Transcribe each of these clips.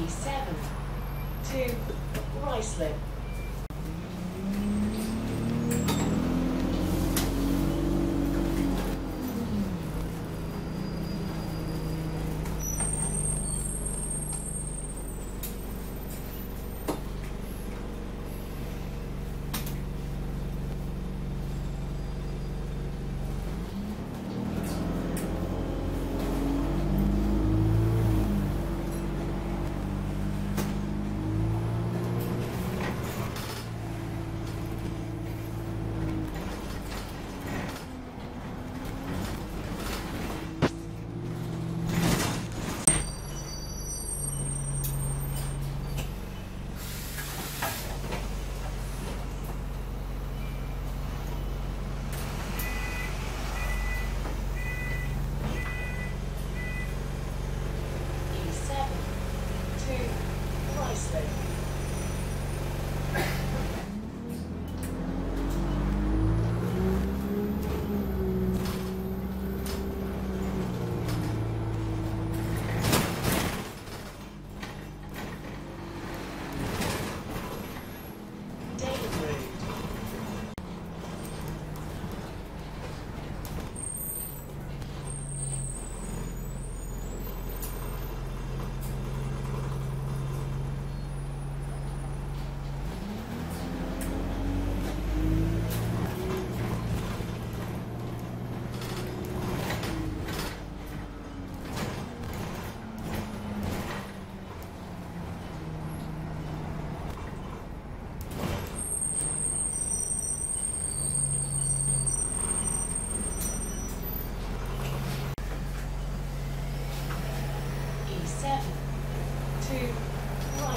E7 to Ruislip.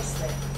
nicely.